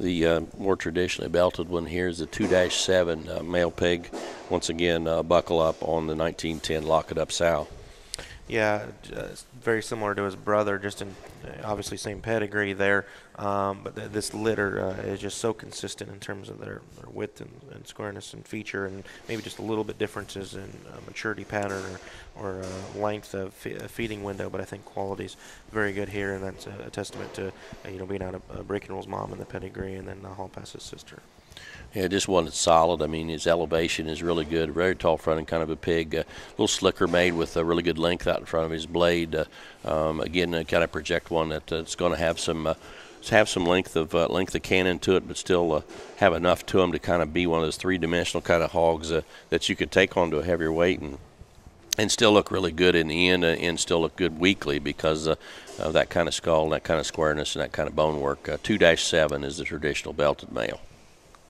The uh, more traditionally belted one here is the 2-7 uh, male pig. Once again, uh, buckle up on the 1910 Lock It Up Sow. Yeah, uh, very similar to his brother, just in uh, obviously same pedigree there. Um, but th- this litter uh, is just so consistent in terms of their, their width and, and squareness and feature, and maybe just a little bit differences in uh, maturity pattern or, or uh, length of fe- uh, feeding window. But I think quality's very good here, and that's a, a testament to you know being out of uh, Breaking Rules mom and the pedigree, and then uh, Hall Pass's sister. Yeah, just one that's solid. I mean, his elevation is really good. Very tall front and kind of a pig. A little slicker made with a really good length out in front of his blade. Uh, um, again, uh, kind of project one that, that's going to have some uh, have some length of uh, length of cannon to it, but still uh, have enough to him to kind of be one of those three-dimensional kind of hogs uh, that you could take on to a heavier weight and and still look really good in the end, uh, and still look good weekly because uh, of that kind of skull, and that kind of squareness, and that kind of bone work. Uh, 2-7 is the traditional belted male.